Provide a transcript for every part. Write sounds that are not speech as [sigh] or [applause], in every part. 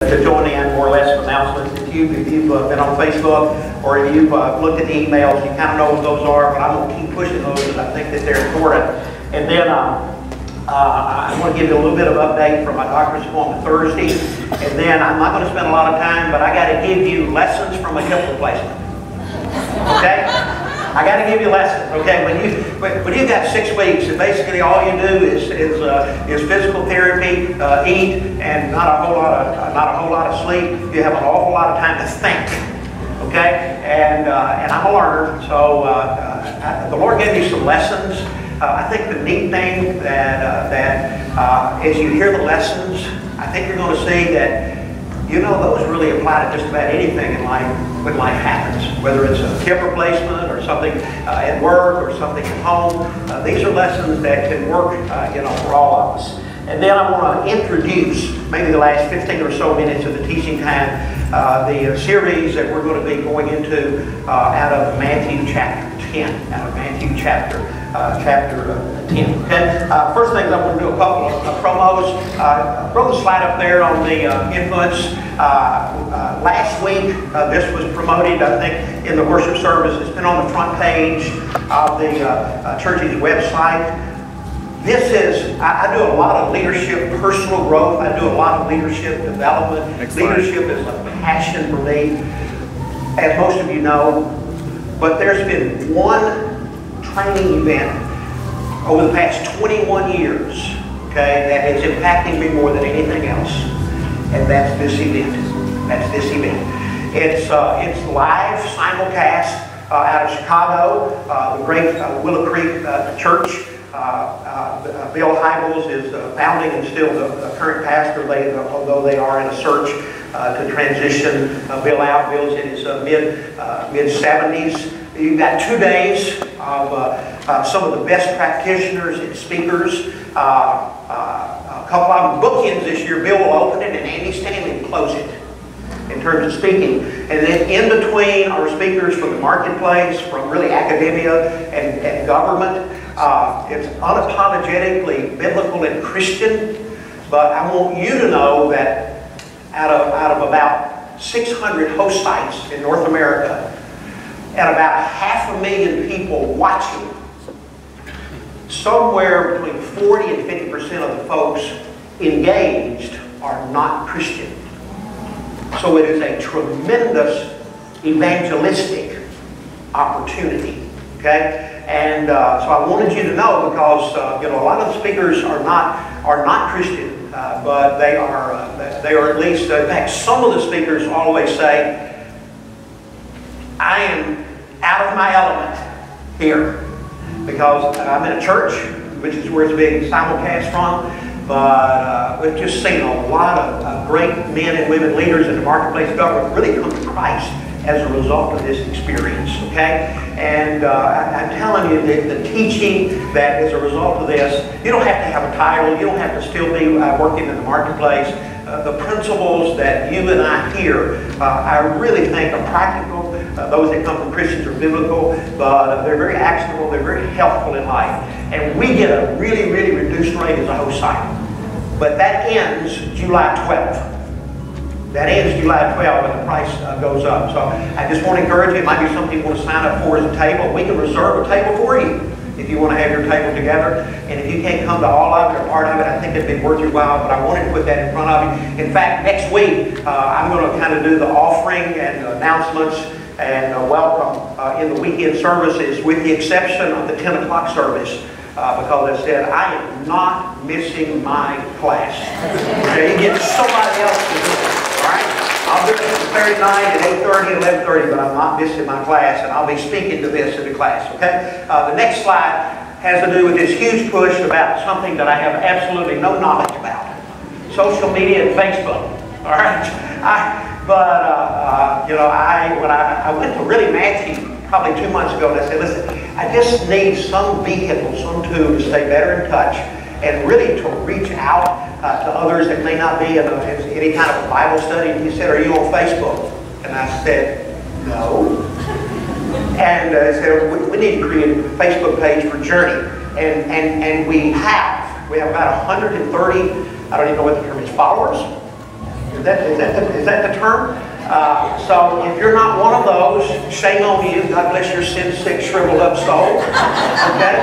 to join in more or less announcements. If you if you've uh, been on Facebook or if you've uh, looked at the emails, you kind of know what those are. But I'm going to keep pushing those because I think that they're important. And then um, uh, I want to give you a little bit of update from my doctor's appointment Thursday. And then I'm not going to spend a lot of time, but I got to give you lessons from a hip replacement. Okay? I got to give you lessons, okay? When you when, when you've got six weeks, and basically all you do is is uh, is physical therapy, uh, eat, and not a whole lot of uh, not a whole lot of sleep. You have an awful lot of time to think, okay? And uh, and I'm a learner, so uh, uh, the Lord gave me some lessons. I think the neat thing that that as you hear the lessons, I think you're going to see that you know, those really apply to just about anything in life when life happens, whether it's a hip replacement or something uh, at work or something at home. Uh, these are lessons that can work, uh, you know, for all of us. And then I want to introduce maybe the last 15 or so minutes of the teaching time, uh, the series that we're going to be going into uh, out of Matthew chapter 10, out of Matthew chapter uh, chapter uh, 10. Okay. Uh, first things I want to do a couple of uh, promos. Uh, throw the slide up there on the uh, influence. last week, this was promoted, I think, in the worship service. It's been on the front page of the church's website. This is, I, I, do a lot of leadership, personal growth. I do a lot of leadership development. Next leadership slide. is a passion for me, as most of you know. But there's been one training event over the past 21 years, okay, that is impacting me more than anything else. And that's this event. That's this event. It's, uh, it's live, simulcast uh, out of Chicago, uh, the great uh, Willow Creek uh, Church. Uh, Bill Hybels is founding and still the, the current pastor, they, although they are in a search to transition Bill out. Bill's in his mid, mid 70s. You've got two days of uh, uh, some of the best practitioners and speakers. Uh, a couple of bookends this year. Bill will open it and Andy Stanley will close it in terms of speaking. And then in between are speakers from the marketplace, from really academia and, and government. Uh, it's unapologetically biblical and Christian. But I want you to know that out of, out of about 600 host sites in North America, and about half a million people watching, somewhere between 40 and 50% of the folks engaged are not Christian. So it is a tremendous evangelistic opportunity. Okay? And uh, so I wanted you to know because uh, you know a lot of the speakers are not are not Christian, uh, but they are uh, they are at least. in fact, some of the speakers always say, I am out of my element here because I'm in a church, which is where it's being simulcast from. But uh, we've just seen a lot of great men and women leaders in the marketplace government really come to Christ as a result of this experience, okay? And uh, I, am telling you that the teaching that is a result of this, you don't have to have a title, you don't have to still be uh, working in the marketplace. Uh, the principles that you and I hear, uh, I really think are practical. Uh, those that come from Christians are biblical, but they're very actionable, they're very helpful in life. And we get a really, really reduced rate as a host site. But that ends July 12th. That ends July 12th and the price uh, goes up. So I just want to encourage you, it might be something you want to sign up for as a table. We can reserve a table for you if you want to have your table together. And if you can't come to all of it or part of it, I think it'd be worth your while. But I wanted to put that in front of you. In fact, next week, uh, I'm going to kind of do the offering and announcements and uh, welcome uh, in the weekend services with the exception of the 10 o'clock service. Uh, because I said, I am not missing my class. Okay, you get somebody else to do it. All right? I'll do it Saturday night at 8.30 and 11.30, but I'm not missing my class, and I'll be speaking to this in the class, okay? Uh, the next slide has to do with this huge push about something that I have absolutely no knowledge about. Social media and Facebook, all right? I, but, uh, uh, you know, I, when I, I went to really Matthew probably two months ago, and I said, listen, I just need some vehicle, some tool to stay better in touch and really to reach out uh, to others that may not be in, a, any kind of Bible study. And he said, are you on Facebook? And I said, no. And uh, said, we, we, need to create a Facebook page for Journey. And, and, and we have. We have about 130, I don't even know what the term is, followers? Is that, is that, the, is that the term? Uh, so if you're not one of those, shame on you. God bless your sin sick, shriveled up soul. Okay?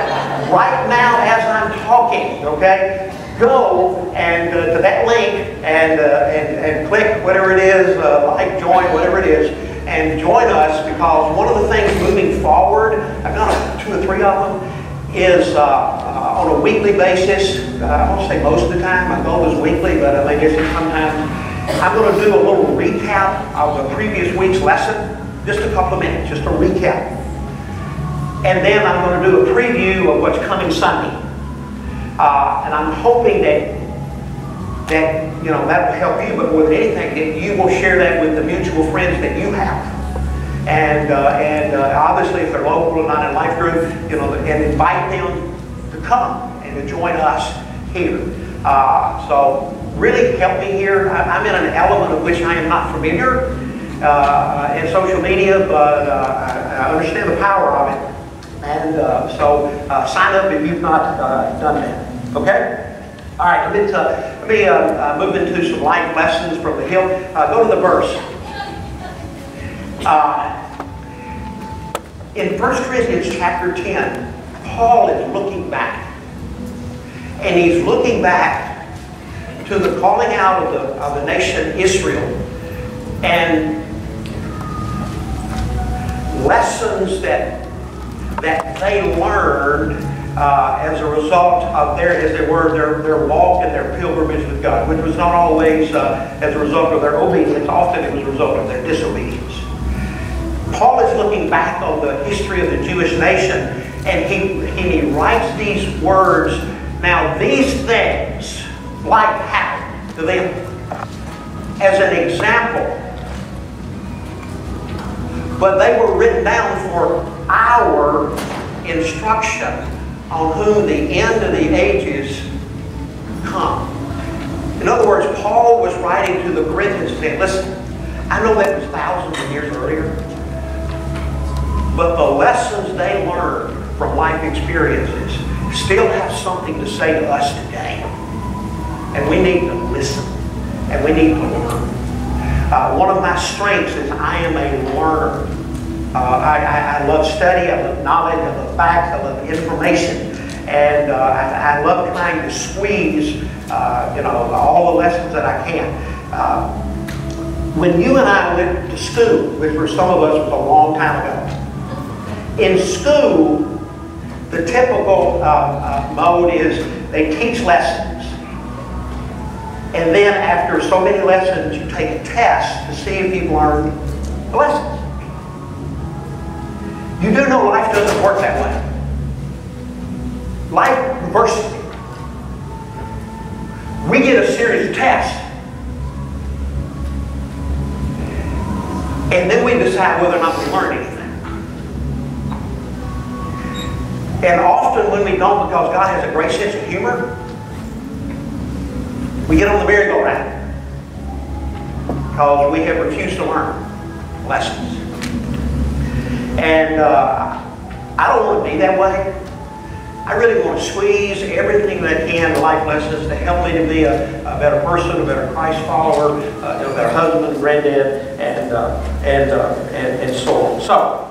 Right now, as I'm talking, okay, go and uh, to that link and, uh, and, and click whatever it is, uh, like, join, whatever it is, and join us because one of the things moving forward, I've done two or three of them, is uh, uh, on a weekly basis. Uh, I won't say most of the time. My goal is weekly, but I guess sometimes. I'm going to do a little recap of the previous week's lesson. Just a couple of minutes, just a recap. And then I'm going to do a preview of what's coming Sunday. Uh, and I'm hoping that that you know that will help you, but more than anything, that you will share that with the mutual friends that you have. And, uh, and uh, obviously, if they're local or not in life group, you know, and invite them to come and to join us here. Uh, so really help me here. I'm in an element of which I am not familiar uh, in social media, but uh, I understand the power of it. And uh, so sign up if you've not done that. Okay? All right, let me, let me move into some life lessons from the hill. go to the verse. Uh, in 1 Corinthians chapter 10, Paul is looking back. And he's looking back to the calling out of the, of the nation Israel and lessons that, that they learned uh, as a result of their, as they were, their, their walk and their pilgrimage with God, which was not always uh, as a result of their obedience. Often it was a result of their disobedience. Paul is looking back on the history of the Jewish nation and he, he writes these words. Now, these things, like happened to them as an example, but they were written down for our instruction on whom the end of the ages come. In other words, Paul was writing to the Corinthians saying, listen, I know that was thousands of years earlier, but the lessons they learned from life experiences still have something to say to us today. And we need to listen. And we need to learn. Uh, one of my strengths is I am a learner. Uh, I, I, I, love study, I love knowledge, I love facts, I love information. And uh, I, I, love trying to squeeze, uh, you know, all the lessons that I can. Uh, when you and I went to school, which for some of us was a long time ago, in school, the typical uh, uh, mode is they teach lessons. And then after so many lessons, you take a test to see if you've learned the lessons. You do know life doesn't work that way. Life reverses. We get a series of tests. And then we decide whether or not we learn anything. And often when we don't, because God has a great sense of humor, we get on the merry-go-round. Because we have refused to learn lessons. And uh, I don't want to be that way. I really want to squeeze everything that I can, life lessons, to help me to be a, a better person, a better Christ follower, uh, a better husband, granddad, and, uh, and, uh, and, and so on. So,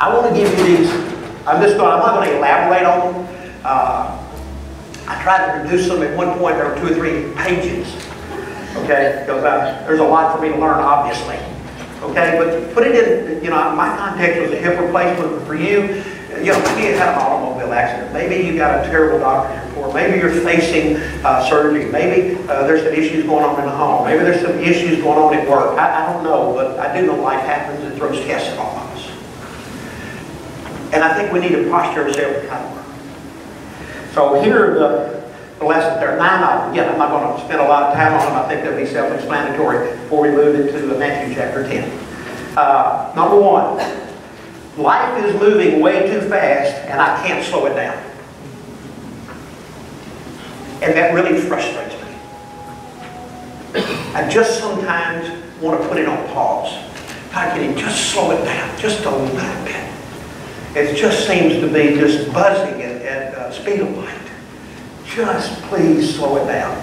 I want to give you these I'm just going, I'm not going to elaborate on them. Uh, I tried to reduce them at one point, there were two or three pages. Okay, because there's a lot for me to learn, obviously. Okay, but put it in, you know, my context was a hip replacement for you. You know, maybe you had an automobile accident. Maybe you got a terrible doctor's report. Maybe you're facing uh, surgery. Maybe uh, there's some issues going on in the home. Maybe there's some issues going on at work. I, I don't know, but I do know life happens and throws tests at all and I think we need to posture ourselves kind of. So here are the, lessons. There are nine of them. Again, I'm not going to spend a lot of time on them. I think they'll be self-explanatory before we move into Matthew chapter 10. Uh, number one, life is moving way too fast and I can't slow it down. And that really frustrates me. I just sometimes want to put it on pause. How can you just slow it down just a little bit? It just seems to be just buzzing at, at uh, speed of light. Just please slow it down.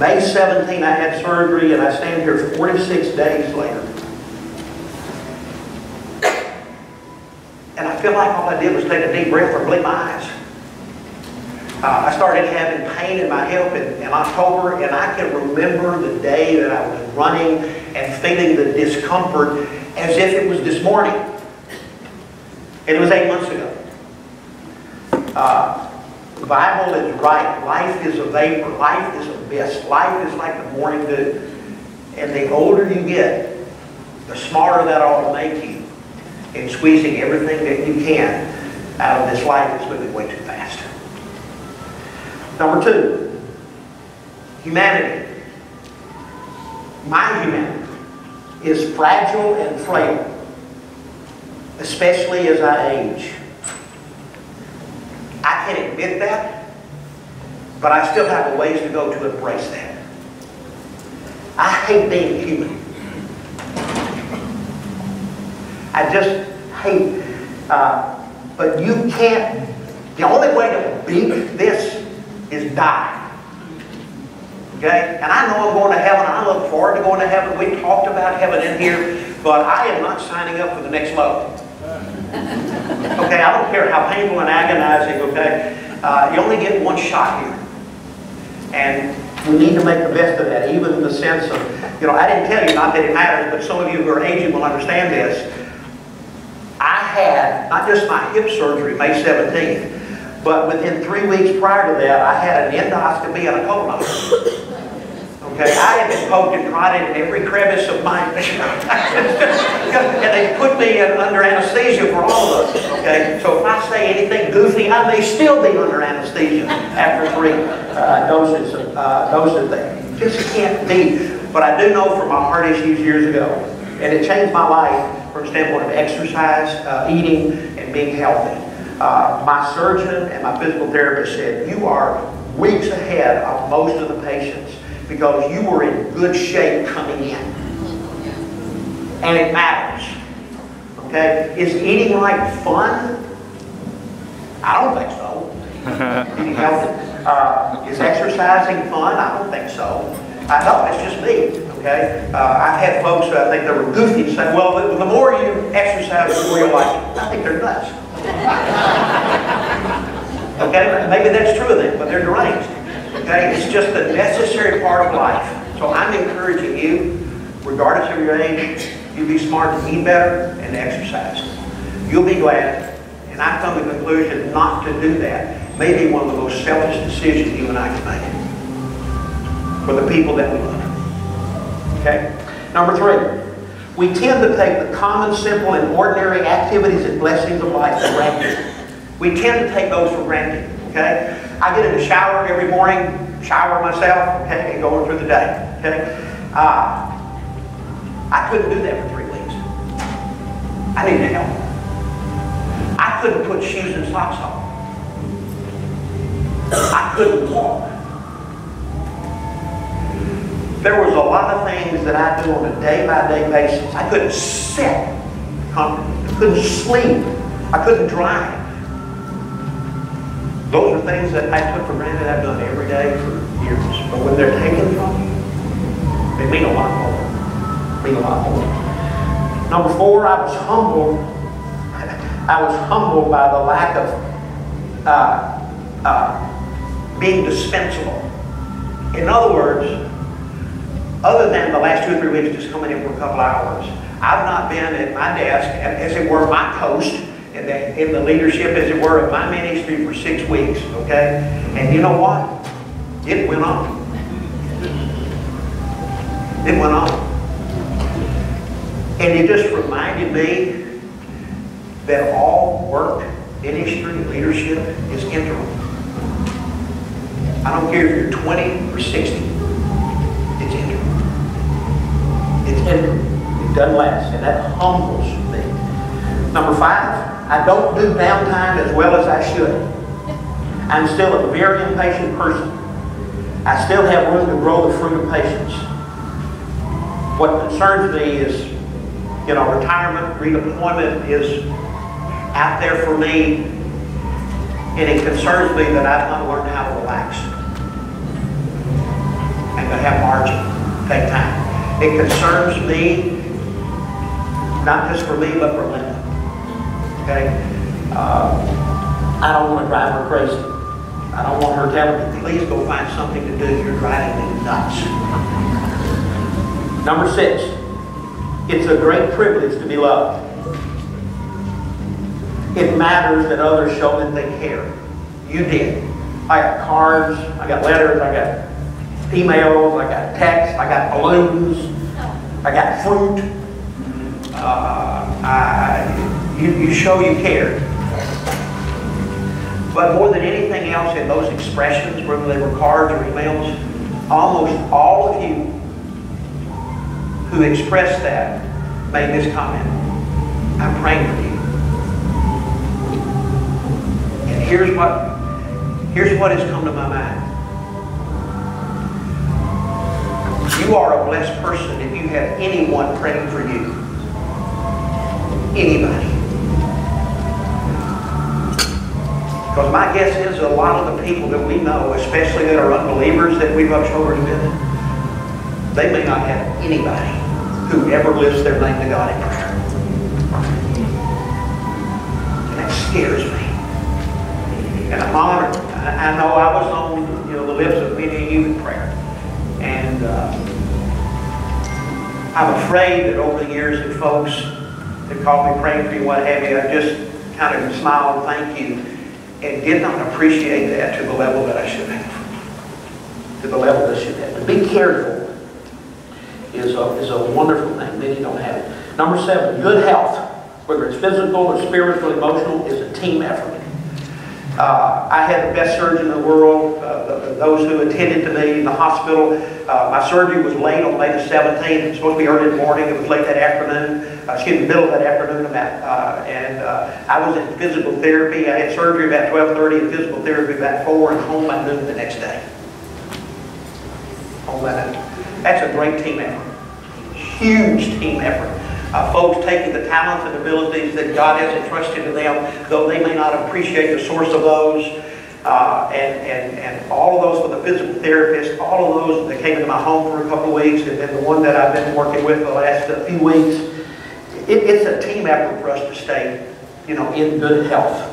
May 17, I had surgery, and I stand here 46 days later. And I feel like all I did was take a deep breath or blink my eyes. Uh, I started having pain in my hip in, in, October, and I can remember the day that I was running and feeling the discomfort as if it was this morning. And it was eight months ago. Uh, Bible is right. Life is a vapor. Life is a mist. Life is like the morning dew. And the older you get, the smarter that ought to make you in squeezing everything that you can out of this life that's moving way too fast. Number two, humanity. My humanity is fragile and frail, especially as I age. I can admit that, but I still have a ways to go to embrace that. I hate being human. I just hate, uh, but you can't, the only way to beat this is die. Okay? And I know I'm going to heaven. I look forward to going to heaven. We talked about heaven in here, but I am not signing up for the next load. Okay? I don't care how painful and agonizing, okay? Uh, you only get one shot here. And we need to make the best of that, even in the sense of, you know, I didn't tell you, not that it matters, but some of you who are aging will understand this. I had not just my hip surgery May 17th, but within three weeks prior to that, I had an endoscopy and a colonoscopy. Okay, I have been poked and prodded in every crevice of my [laughs] and they put me in, under anesthesia for all of us. Okay, so if I say anything goofy, I may still be under anesthesia after three uh, doses of uh, doses. That just can't be. But I do know from my heart issues years ago, and it changed my life from the standpoint of exercise, uh, eating, and being healthy. Uh, my surgeon and my physical therapist said, you are weeks ahead of most of the patients because you were in good shape coming in. And it matters. Okay? Is eating right fun? I don't think so. [laughs] eating healthy. Uh, is exercising fun? I don't think so. I know, it's just me. Okay? Uh, I've had folks who I think they were goofy say, well, the, the more you exercise, the more you like it. I think they're nuts. [laughs] okay? Maybe that's true of them, but they're deranged. Okay? It's just a necessary part of life. So I'm encouraging you, regardless of your age, you be smart to eat better and exercise. You'll be glad. And I've come to the conclusion not to do that may be one of the most selfish decisions you and I can make for the people that we love. Okay? Number three. We tend to take the common, simple, and ordinary activities and blessings of life for granted. We tend to take those for granted. Okay? I get in the shower every morning, shower myself, okay, and go through the day. Okay? Uh, I couldn't do that for three weeks. I needed help. I couldn't put shoes and socks on. I couldn't walk. There was a lot of things that I do on a day-by-day basis. I couldn't sit comfortably. I couldn't sleep. I couldn't drive. Those are things that I took for granted I've done every day for years. But when they're taken from you, they mean a lot more. Mean a lot more. Number four, I was humbled. [laughs] I was humbled by the lack of uh, uh, being dispensable. In other words, other than the last two or three weeks just coming in for a couple hours, I've not been at my desk, as it were, my post, in the, in the leadership, as it were, of my ministry for six weeks, okay? And you know what? It went on. It went on. And it just reminded me that all work, ministry, leadership is integral. I don't care if you're 20 or 60. It's integral. It's integral. It doesn't last. And that humbles me. Number five, I don't do downtime as well as I should. I'm still a very impatient person. I still have room to grow the fruit of patience. What concerns me is, you know, retirement, redeployment is out there for me, and it concerns me that I've not learned how to relax. and to have margin. Take time. It concerns me, not just for me, but for. Okay? Uh, I don't want to drive her crazy. I don't want her telling me, please go find something to do. You're driving me nuts. Number six, it's a great privilege to be loved. It matters that others show that they care. You did. I got cards, I got letters, I got emails, I got texts, I got balloons, I got fruit. Uh, I, you, you show you care. But more than anything else in those expressions, whether they were cards or emails, almost all of you who expressed that made this comment. I'm praying for you. And here's what here's what has come to my mind. You are a blessed person if you have anyone praying for you. Anybody. Because my guess is a lot of the people that we know, especially that are unbelievers that we've up shoulders with, they may not have anybody who ever lifts their name to God in prayer. That scares me. And I'm honored. I, know I was on you know, the lips of many of you in prayer. And uh, I'm afraid that over the years that folks that called me praying for you, what have you, I just kind of smiled and thank you and did not appreciate that to the level that I should have. To the level that I should have. To be careful is a, is a wonderful thing. Many don't have it. Number seven, good health, whether it's physical or spiritual, emotional, is a team effort. Uh, I had the best surgeon in the world. Uh, those who attended to me in the hospital, uh, my surgery was late on May the 17th. It was supposed to be early in the morning. It was late that afternoon. Uh, excuse me, middle of that afternoon. About, uh, and uh, I was in physical therapy. I had surgery about 12:30 and physical therapy about 4 and home by noon the next day. Home by noon. That's a great team effort. Huge team effort uh, folks taking the talents and abilities that God has entrusted to them, though they may not appreciate the source of those. Uh, and, and, and all of those for the physical therapist, all of those that came into my home for a couple of weeks, and then the one that I've been working with the last uh, few weeks. It, it's a team effort for us to stay, you know, in good health.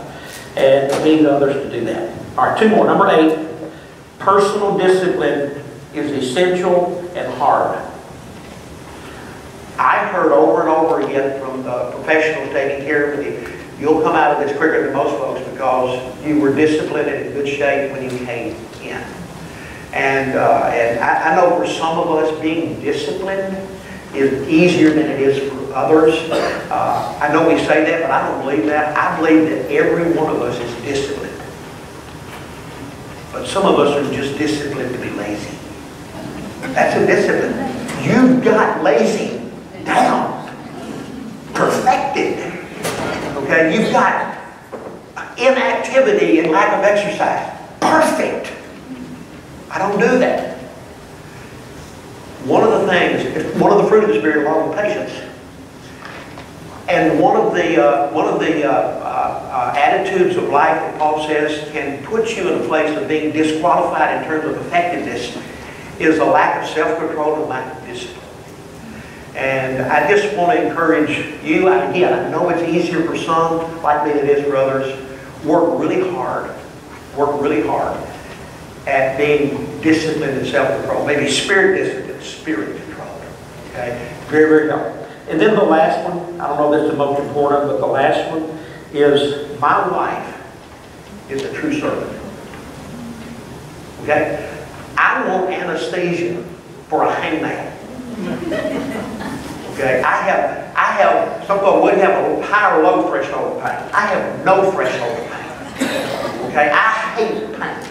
And we need others to do that. All right, two more. Number eight, personal discipline is essential and hard. I've heard over and over again from the professionals taking care of you, you'll come out of this quicker than most folks because you were disciplined and in good shape when you came in. And, uh, and I, I, know for some of us, being disciplined is easier than it is for others. Uh, I know we say that, but I don't believe that. I believe that every one of us is disciplined. But some of us are just disciplined to be lazy. That's a discipline. You've got lazy down, perfected. Okay, you've got inactivity and lack of exercise. Perfect. I don't do that. One of the things, one of the fruit of the Spirit, along with patience, and one of the uh, one of the uh, uh, uh, attitudes of life that Paul says can put you in a place of being disqualified in terms of effectiveness is a lack of self-control and lack of discipline. And I just want to encourage you, again, I know it's easier for some like me than it is for others. Work really hard, work really hard at being disciplined and self-control. Maybe spirit discipline, spirit control. Okay? Very, very helpful. And then the last one, I don't know if this is the most important, but the last one is my wife is a true servant. Okay? I want anesthesia for a hangnail. [laughs] Okay, I have, I have, some people would have a high or low threshold of pain. I have no threshold of pain. Okay, I hate pain.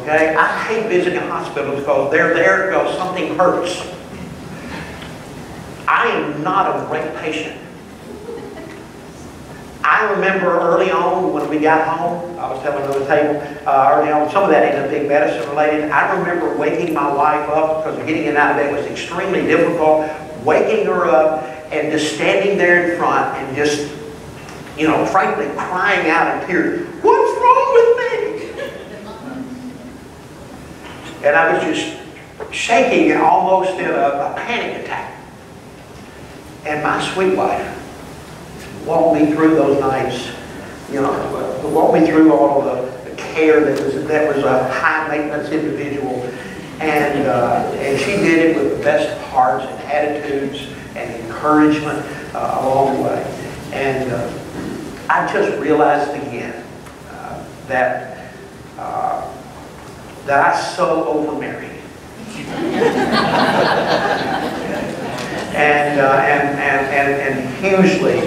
Okay, I hate visiting hospitals because they're there because something hurts. I am not a great patient. I remember early on when we got home, I was telling another table, uh, early on, some of that ended up being medicine related. I remember waking my wife up because getting in out of bed was extremely difficult, waking her up and just standing there in front and just, you know, frankly crying out in tears, what's wrong with me? And I was just shaking and almost in a, a panic attack. And my sweet wife walked me through those nights, you know, walked me through all the care that was, that was a high maintenance individual. And, uh, and she did it with the best hearts and attitudes and encouragement uh, along the way. And uh, I just realized again uh, that, uh, that I so overmarried. [laughs] and, uh, and, and, and, and hugely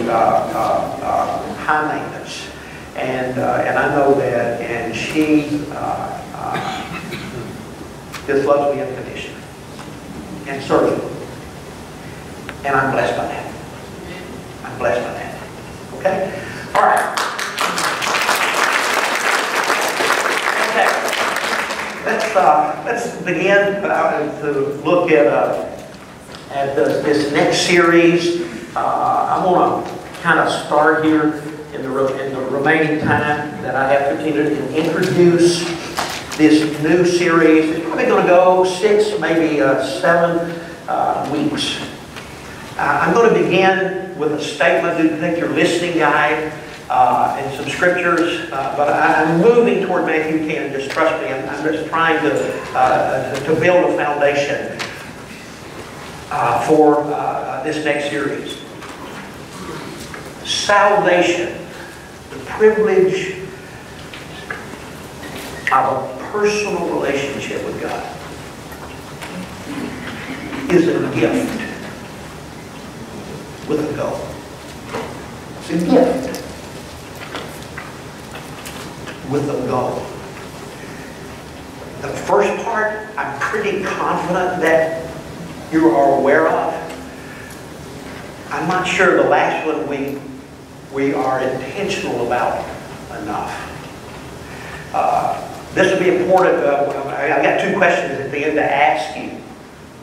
high maintenance. And, and I know that, and she loves me unconditionally and me. And I'm blessed by that. I'm blessed by that. Okay? All right. Okay. Let's, uh, let's begin uh, to look at uh, at the, this next series. Uh, I want to kind of start here in the, in the remaining time that I have continued to introduce this new series. It's probably going to go six, maybe uh, seven uh, weeks. Uh, I'm going to begin with a statement. Do think your listening guide uh, and some scriptures, uh, but I, am moving toward Matthew 10. Just trust me. I'm, I'm just trying to to build a foundation for this next series. Salvation, the privilege of personal relationship with God, is a gift with a goal. It's a gift with a goal. The first part, I'm pretty confident that you are aware of. I'm not sure the last one we, we are intentional about enough. Uh, this will be important. Uh, I got two questions at the end to ask you.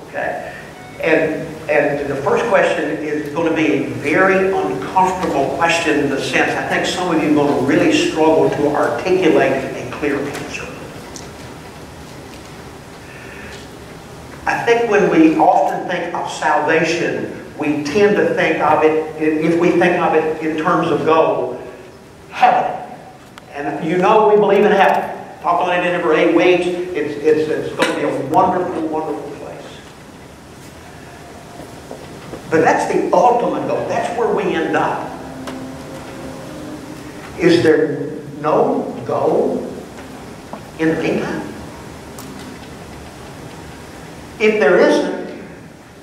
Okay? And, and the first question is going to be a very uncomfortable question in the sense I think some of you are going to really struggle to articulate a clear answer. I think when we often think of salvation, we tend to think of it, if we think of it in terms of goal, heaven. And you know we believe in heaven. On it in eight weeks. It's, it's, it's going to be a wonderful, wonderful place. But that's the ultimate goal. That's where we end up. Is there no goal in the meantime? If there isn't,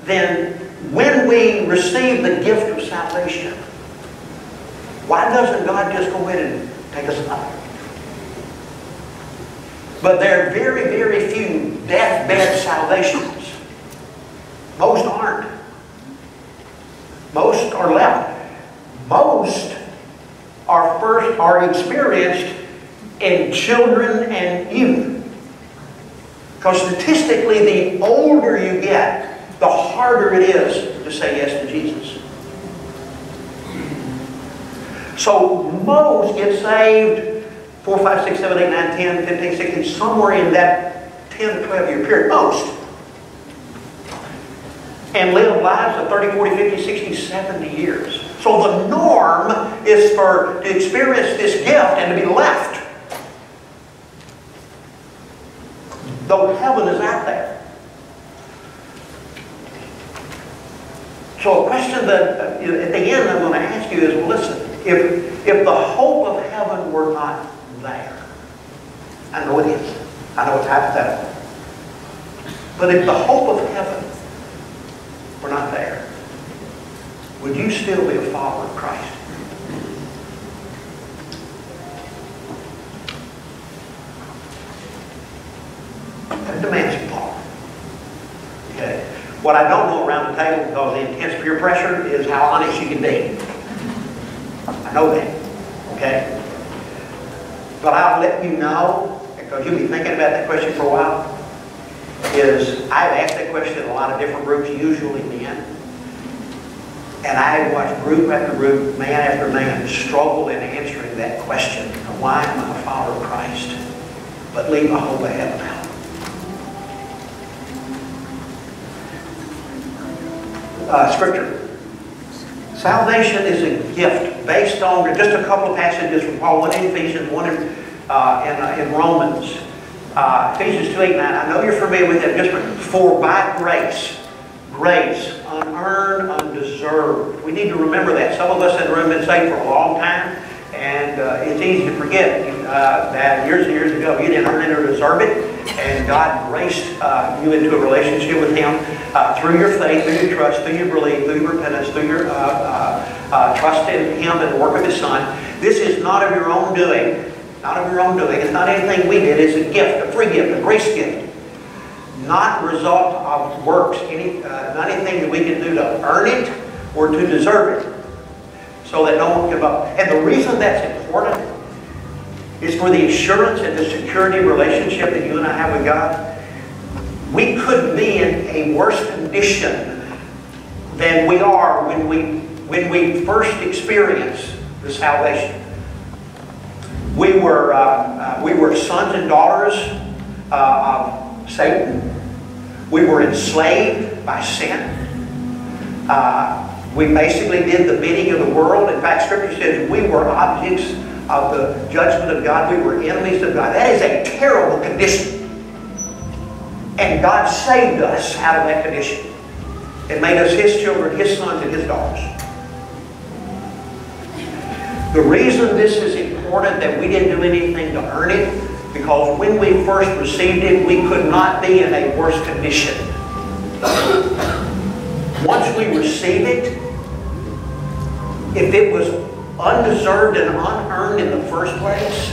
then when we receive the gift of salvation, why doesn't God just go ahead and take us up? But there are very, very few deathbed salvations. Most aren't. Most are left. Most are first are experienced in children and youth. Because statistically, the older you get, the harder it is to say yes to Jesus. So most get saved 4, 5, 6, 7, 8, 9, 10, 15, 16, somewhere in that 10 to 12 year period. Most. And live lives of 30, 40, 50, 60, 70 years. So the norm is for to experience this gift and to be left though heaven is out there. So a question that uh, at the end I'm going to ask you is, well, listen, if, if the hope of heaven were not there, I know it is. I know it's hypothetical. But if the hope of heaven were not there, would you still be a follower of Christ? That demands some thought. Okay. What I don't know around the table, because the intense peer pressure, is how honest you can be. I know that. Okay? But I'll let you know, because you'll be thinking about that question for a while, is I've asked that question in a lot of different groups, usually men. And I watched group after group, man after man, struggle in answering that question. Why am I a follower of Christ? But leave my hope of heaven out. Uh, scripture. Salvation is a gift based on just a couple of passages from Paul, one in Ephesians, one in, uh, in, uh, in Romans. Uh, Ephesians 2, 8, 9. I know you're familiar with it. Just for by grace, grace, unearned, undeserved. We need to remember that. Some of us in the room have been saved for a long time, and uh, it's easy to forget uh, that years and years ago you didn't earn it or deserve it and God graced uh, you into a relationship with Him uh, through your faith, through your trust, through your belief, through your repentance, through your uh, uh, uh, trust in Him and the work of His Son. This is not of your own doing, not of your own doing. It's not anything we did. It's a gift, a free gift, a grace gift. Not result of works, any, not anything that we can do to earn it or to deserve it. So that no one give up. And the reason that's important is for the assurance and the security relationship that you and I have with God. We could be in a worse condition than we are when we, when we first experience the salvation. We were, uh, uh, we were sons and daughters uh, of Satan. We were enslaved by sin. Uh, we basically did the bidding of the world. In fact, Scripture says we were objects of the judgment of God. We were enemies of God. That is a terrible condition. And God saved us out of that condition and made us His children, His sons, and His daughters. The reason this is important that we didn't do anything to earn it, because when we first received it, we could not be in a worse condition. Once we receive it, if it was undeserved and unearned in the first place,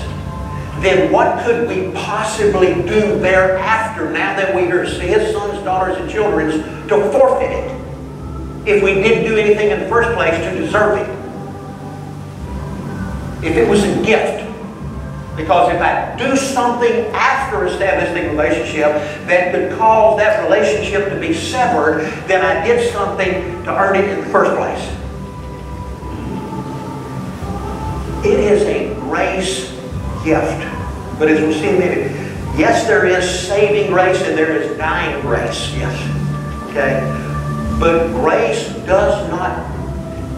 then what could we possibly do thereafter now that we are his sons, daughters, and children to forfeit it if we didn't do anything in the first place to deserve it? If it was a gift. Because if I do something after establishing a relationship that could cause that relationship to be severed, then I did something to earn it in the first place. It is a grace gift. But as we see maybe, yes, there is saving grace and there is dying grace. Yes. Okay? But grace does not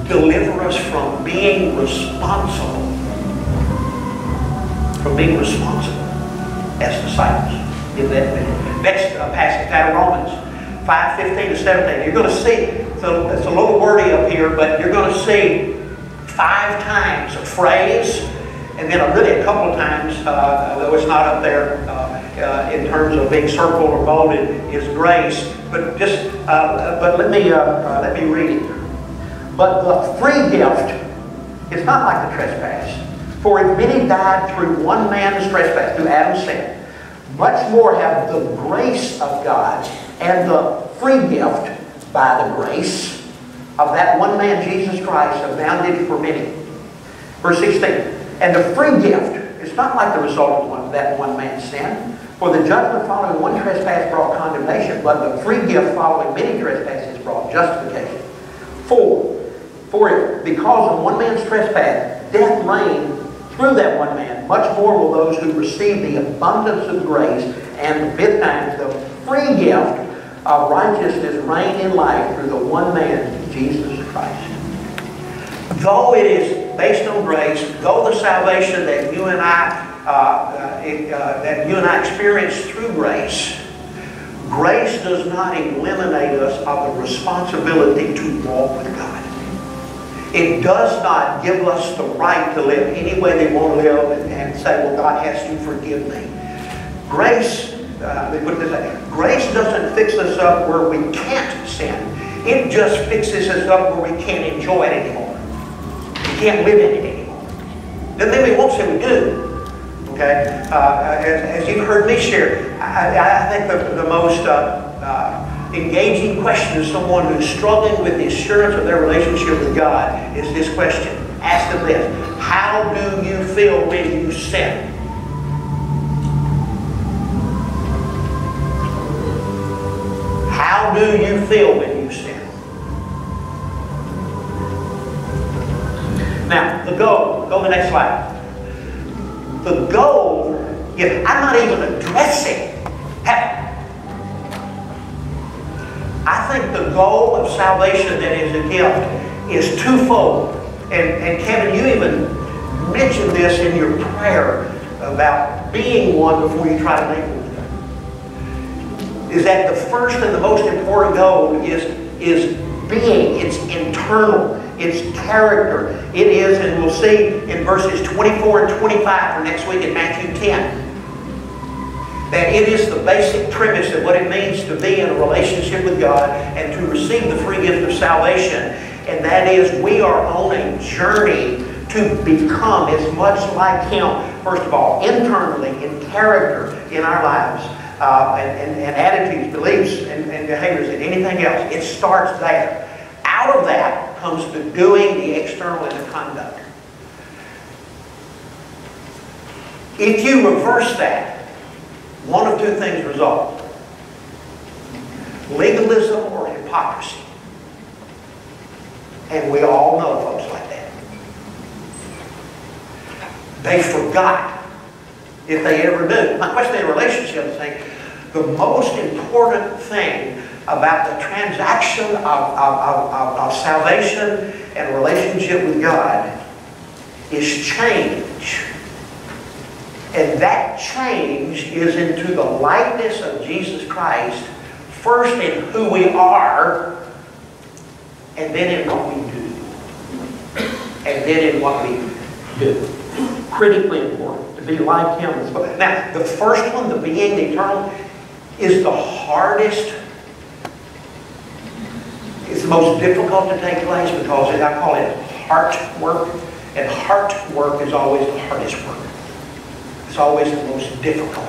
deliver us from being responsible. From being responsible as disciples. In that next uh, passage out Romans 5, 15 to 17. You're going to see, so it's a little wordy up here, but you're going to see five times a phrase, and then a, really a couple of times, uh, though it's not up there uh, uh, in terms of being circled or bolded, is grace. But just, uh, but let me uh, let me read it. But the free gift is not like the trespass. For if many died through one man's trespass, through Adam's sin, much more have the grace of God and the free gift by the grace of that one man, Jesus Christ, abounded for many. Verse 16, and the free gift is not like the result of one, that one man's sin. For the judgment following one trespass brought condemnation, but the free gift following many trespasses brought justification. For, for if, because of one man's trespass, death reigned through that one man, much more will those who receive the abundance of grace and the fifth times the free gift of righteousness reign in life through the one man, Jesus Christ. Though it is based on grace, though the salvation that you and I uh, uh, uh, that you and I experience through grace, grace does not eliminate us of the responsibility to walk with God. It does not give us the right to live any way they want to live and, and say, well, God has to forgive me. Grace, uh, put this way, grace doesn't fix us up where we can't sin. It just fixes us up where we can't enjoy it anymore. We can't live in it anymore. Doesn't mean we won't say we do. Okay? Uh, as, as, you've heard me share, I, I think the, the most uh, uh, engaging question to someone who's struggling with the assurance of their relationship with God is this question. Ask them this. How do you feel when you sin? How do you feel when the goal, go to the next slide. The goal, if I'm not even addressing heaven, I think the goal of salvation that is a gift is twofold. And, and Kevin, you even mentioned this in your prayer about being one before you try to make one. Is that the first and the most important goal is, is being, it's internal, it's character. It is, and we'll see in verses 24 and 25 for next week in Matthew 10, that it is the basic premise of what it means to be in a relationship with God and to receive the free gift of salvation. And that is we are on a journey to become as much like Him, first of all, internally, in character in our lives, uh, and, and, and, attitudes, beliefs, and, and behaviors, and anything else. It starts there. Out of that comes the doing, the external, and the conduct. If you reverse that, one of two things result. Legalism or hypocrisy. And we all know folks like that. They forgot if they ever knew. My question in relationship is the most important thing about the transaction of, of, of, of, salvation and relationship with God is change. And that change is into the likeness of Jesus Christ, first in who we are, and then in what we do. And then in what we do. Critically important to be like Him. Now, the first one, the being, eternal, is the hardest it's the most difficult to take place because I call it heart work. And heart work is always the hardest work. It's always the most difficult.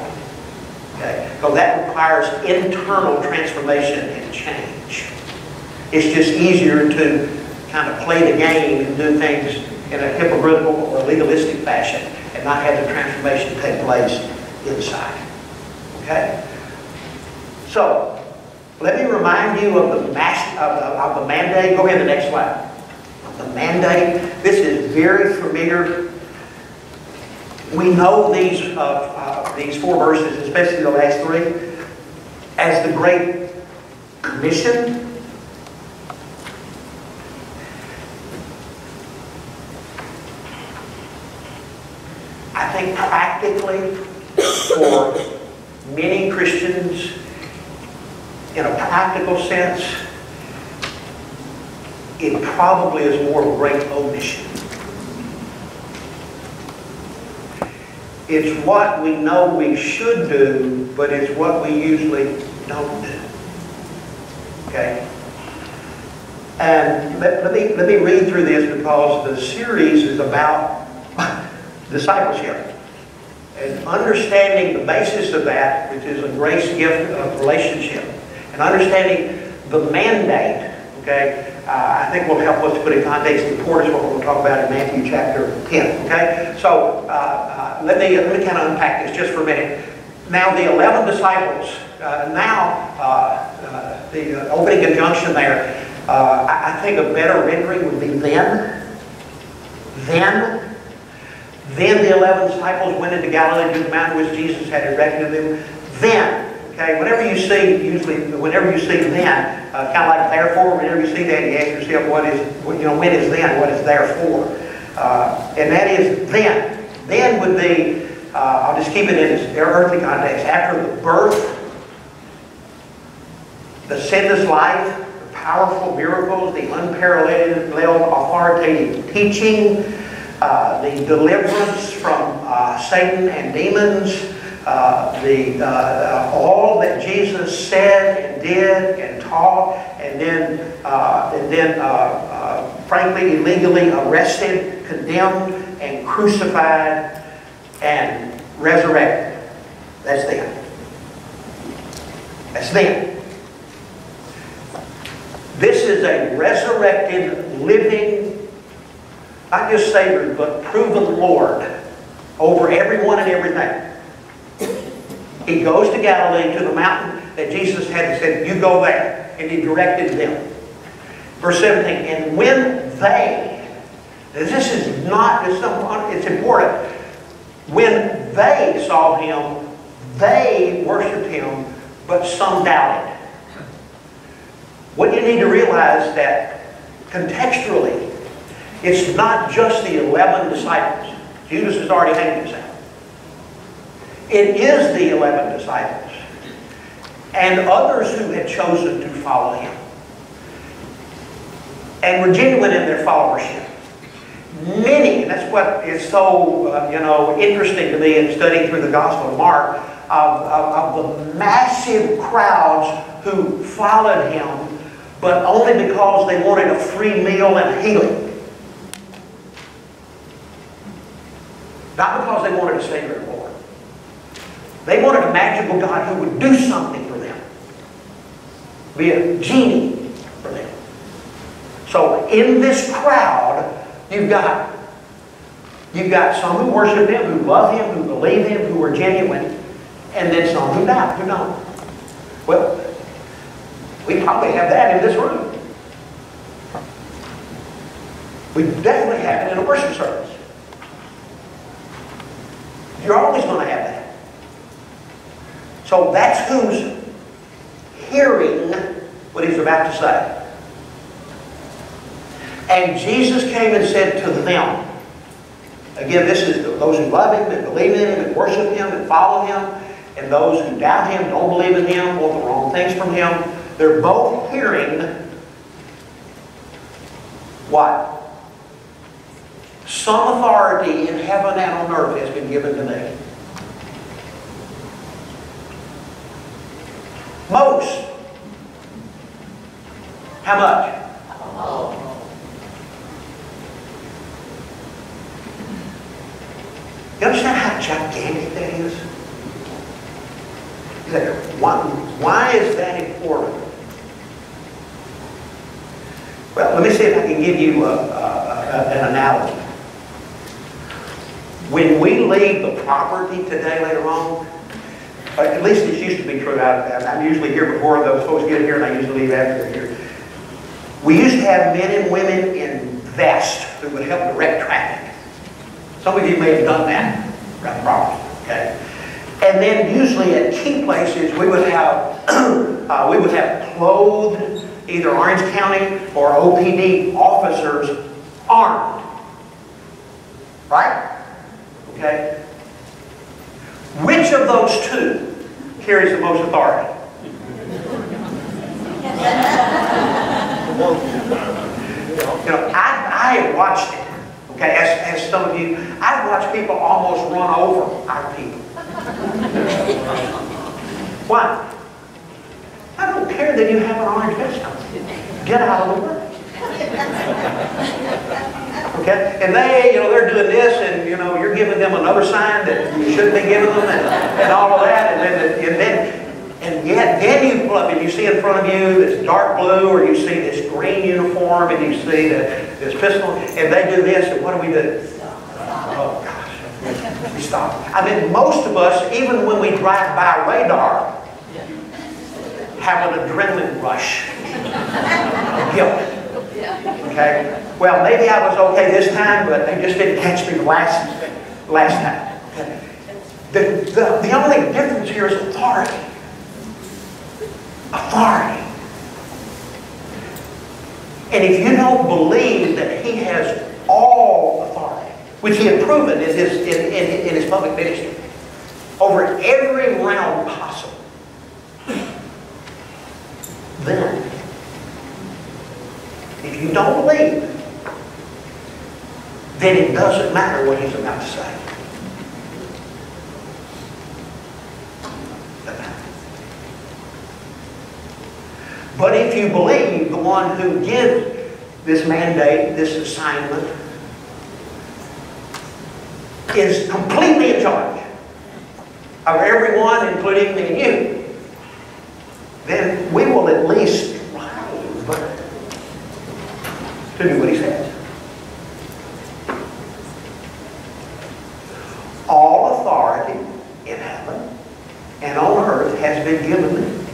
Okay? Because that requires internal transformation and change. It's just easier to kind of play the game and do things in a hypocritical or legalistic fashion and not have the transformation take place inside. Okay? So, let me remind you of the, of, the, of the mandate. Go ahead, the next slide. The mandate. This is very familiar. We know these, uh, uh, these four verses, especially the last three, as the Great Commission. I think practically for many Christians, in a practical sense, it probably is more great omission. It's what we know we should do, but it's what we usually don't do. Okay? And let, let, me, let me read through this because the series is about [laughs] discipleship. And understanding the basis of that, which is a grace gift of relationship and understanding the mandate, okay, uh, I think will help us to put in context the importance of what we'll talk about in Matthew chapter 10, okay? So uh, uh, let, me, let me kind of unpack this just for a minute. Now the 11 disciples, uh, now uh, uh, the opening conjunction there, I, I think a better rendering would be then. Then then the 11 disciples went into Galilee to the mountain which Jesus had erected them. Then Okay, whenever you see, usually, whenever you see then, uh, kind of like therefore, whenever you see that, you ask yourself, what is, you know, when is then, what is therefore? Uh, and that is then. Then would be, uh, I'll just keep it in its earthly context, after the birth, the sinless life, the powerful miracles, the unparalleled authoritative teaching, uh, the deliverance from uh, Satan and demons, uh, the, uh, uh, all that Jesus said and did and taught, and then, uh, and then frankly, illegally arrested, condemned, and crucified, and resurrected. That's them. That's them. This is a resurrected, living, not just Savior, but proven Lord over everyone and everything. He goes to Galilee, to the mountain that Jesus had said, you go there. And he directed them. Verse 17, and when they, this is not, it's, important. When they saw him, they worshiped him, but some doubted. what you need to realize that contextually, it's not just the 11 disciples. Judas has already hanged himself. It is the 11 disciples and others who had chosen to follow him and were genuine in their followership. Many, and that's what is so, uh, you know, interesting to me in studying through the Gospel of Mark, of, of, of the massive crowds who followed him, but only because they wanted a free meal and healing. Not because they wanted a Lord. They wanted a magical God who would do something for them. Be a genie for them. So in this crowd, you've got You've got some who worship Him, who love Him, who believe Him, who are genuine, and then some who doubt, who don't. Well, we probably have that in this room. We definitely have it in a worship service. You're always going to have that. So that's who's hearing what he's about to say. And Jesus came and said to them, again, this is those who love him and believe in him and worship him and follow him, and those who doubt him, don't believe in him, want the wrong things from him. They're both hearing what? Some authority in heaven and on earth has been given to me. Most. How much? You understand how gigantic that is? Why, why is that important? Well, let me see if I can give you a, a, a, an analogy. When we leave the property today later on, uh, at least it used to be true. I, I'm usually here before those folks get here, and I usually leave after they're here. We used to have men and women in vests who would help direct traffic. Some of you may have done that the okay? And then usually at key places, we would have [clears throat] uh, we would have clothed either Orange County or OPD officers armed, right? Okay. Which of those two carries the most authority? [laughs] you know, I, I watched it. Okay, as, as some of you, I've watched people almost run over our people. Why? I don't care that you have an orange vest on. Get out of the way. Okay? And they, you know, they're doing this and, you know, you're giving them another sign that you shouldn't be giving them and, and all of that. And then, and then, and yet, then you up and you see in front of you this dark blue or you see this green uniform and you see the, this pistol and they do this and what do we do? Oh, gosh. We stop. I mean, most of us, even when we drive by radar, have an adrenaline rush of guilt. Okay? Well, maybe I was okay this time, but they just didn't catch me last, last time. Okay? The, the, the only difference here is authority. Authority. And if you don't believe that he has all authority, which he had proven in his, in, in, in his public ministry, over every realm possible, then if you don't believe, then it doesn't matter what he's about to say. But if you believe the one who gives this mandate, this assignment, is completely in charge of everyone, including me and you, then we will at least to do what he says. All authority in heaven and on earth has been given me.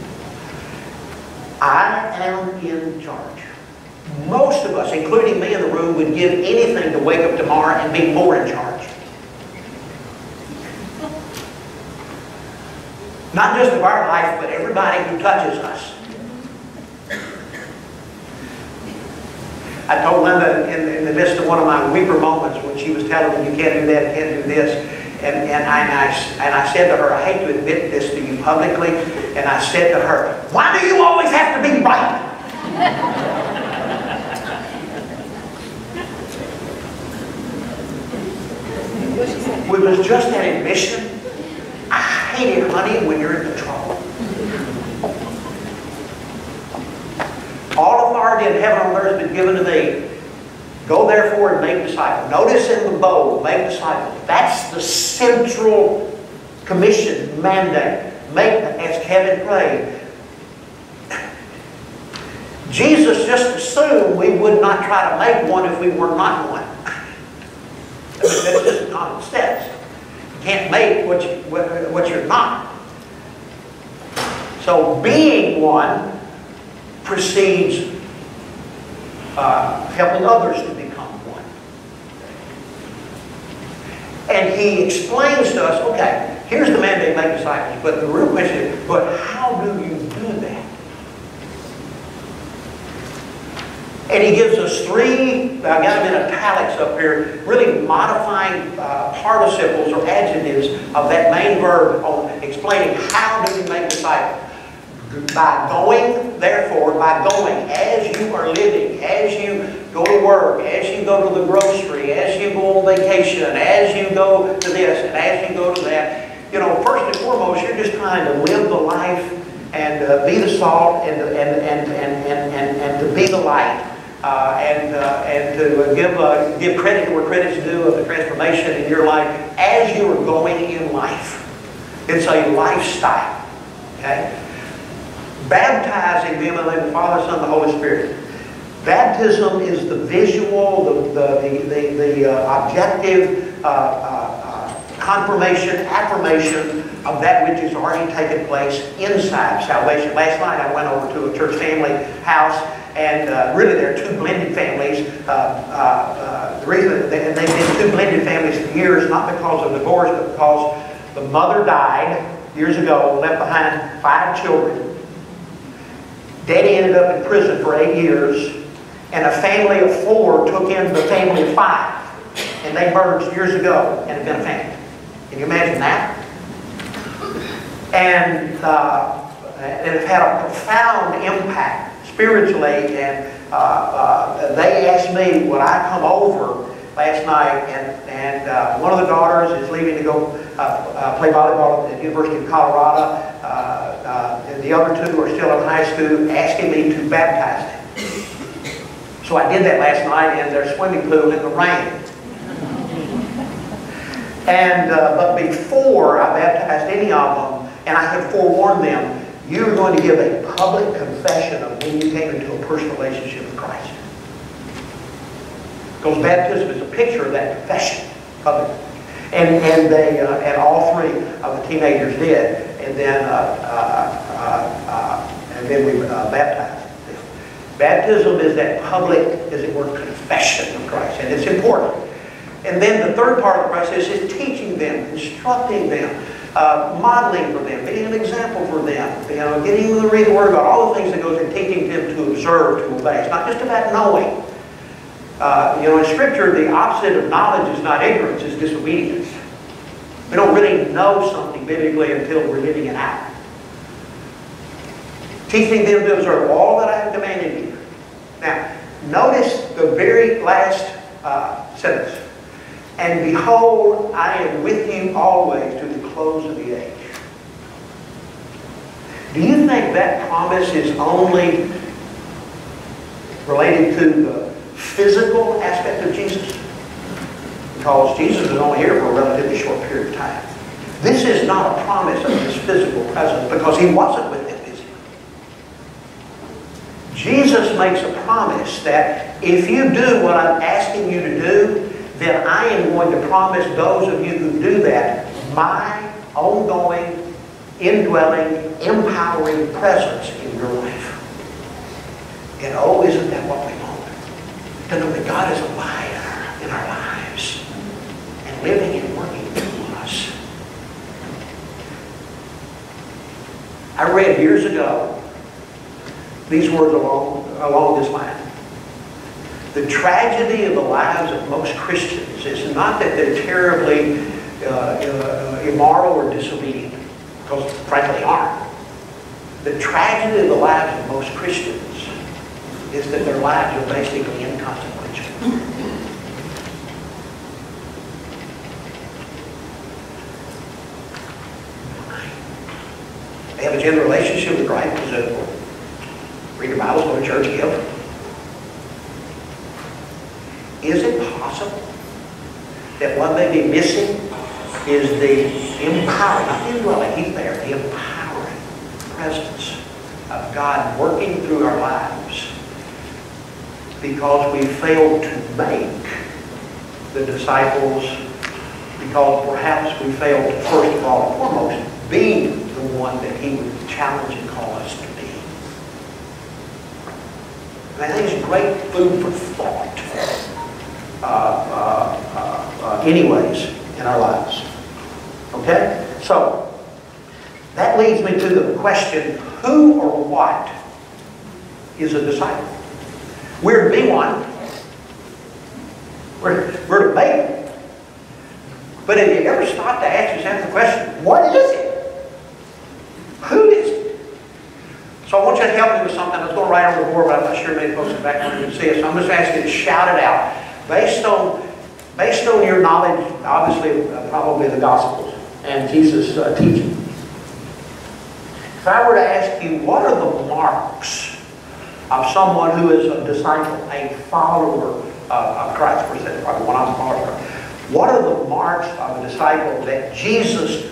I am in charge. Most of us, including me in the room, would give anything to wake up tomorrow and be more in charge. Not just of our life, but everybody who touches us. I told Linda in, in the midst of one of my weeper moments when she was telling me, you can't do that, you can't do this. And, and, I, and, I, and I said to her, I hate to admit this to you publicly, and I said to her, why do you always have to be right? We was just that admission. I hate it, honey, when you're in control. All authority in heaven and earth has been given to thee. Go therefore and make disciples. Notice in the bowl, make disciples. That's the central commission, mandate. Make, as Kevin prayed. Jesus just assumed we would not try to make one if we were not one. That's just common sense. You can't make what, you, what you're not. So being one precedes uh, helping others to become one. And he explains to us, okay, here's the mandate, make disciples. But the real question is, but how do you do that? And he gives us three, I got them in italics up here, really modifying uh, participles or adjectives of that main verb on explaining how do we make disciples. By going, therefore, by going as you are living, as you go to work, as you go to the grocery, as you go on vacation, as you go to this, and as you go to that, you know, first and foremost, you're just trying to live the life and uh, be the salt and, and, and, and, and, and, and to be the light uh, and, uh, and to give, uh, give credit where credit's due of the transformation in your life as you are going in life. It's a lifestyle. Okay? Baptizing them in the name of the Father, Son, and the Holy Spirit. Baptism is the visual, the, the, the, the, uh, objective uh, uh, confirmation, affirmation of that which has already taken place inside salvation. Last night I went over to a church family house and uh, really, there are two blended families. Uh, uh, uh the reason they, they've been two blended families for years, not because of divorce, but because the mother died years ago, left behind five children. Daddy ended up in prison for eight years, and a family of four took in the family of five. And they merged years ago and have been a family. Can you imagine that? And uh, it has had a profound impact spiritually, and uh, uh, they asked me when I come over last night, and, and uh, one of the daughters is leaving to go uh, uh, play volleyball at the University of Colorado, uh, and the other two are still in high school, asking me to baptize them. So I did that last night in their swimming pool in the rain. And, but before I baptized any of them, and I had forewarned them, you're going to give a public confession of when you came into a personal relationship with Christ. Because baptism is a picture of that confession, public. And, and, they, uh, and all three of the teenagers did. And then, uh, uh, uh, uh and then we uh, baptized them. Baptism is that public, as it were, confession of Christ. And it's important. And then the third part of the process is teaching them, instructing them uh, modeling for them, being an example for them, you know, getting them to read the Word of God, all the things that goes in teaching them to observe, to obey. It's not just about knowing. Uh, you know, in Scripture, the opposite of knowledge is not ignorance, it's disobedience. We don't really know something biblically until we're living it out. Teaching them to observe all that I have commanded you. Now, notice the very last uh, sentence. And behold, I am with you always to close of the age. Do you think that promise is only related to the physical aspect of Jesus? Because Jesus is only here for a relatively short period of time. This is not a promise of his physical presence because he wasn't with them physically. Jesus makes a promise that if you do what I'm asking you to do, then I am going to promise those of you who do that my ongoing, indwelling, empowering presence in your life. And oh, isn't that what we want? To know that God is alive in our lives and living and working through us. I read years ago these words along, along this line. The tragedy of the lives of most Christians is not that they're terribly uh, uh, immoral or disobedient, because frankly aren't. The tragedy of the lives of most Christians is that their lives are basically inconsequential. They have a genuine relationship with Christ, read your Bibles, go to church, give. Is it possible that what may be missing is the empowering, not the indwelling, he's there, the empowering presence of God working through our lives because we failed to make the disciples, because perhaps we failed to, first of all and foremost, be the one that he would challenge and call us to be. And I think it's great food for thought uh, uh, uh, uh, anyways in our lives. Okay? So, that leads me to the question, who or what is a disciple? We're to be one. We're, we're to make. But have you ever stopped to ask yourself the question, what is it? Who is it? So I want you to help me with something. I was going to write on the board, but I'm not sure many folks in the back can see it. So I'm just asking you to shout it out based on, based on your knowledge, obviously, uh, probably the Gospels and Jesus' uh, teaching. If I were to ask you, what are the marks of someone who is a disciple, a follower of, Christ? Of course, probably one I'm following. What are the marks of a disciple that Jesus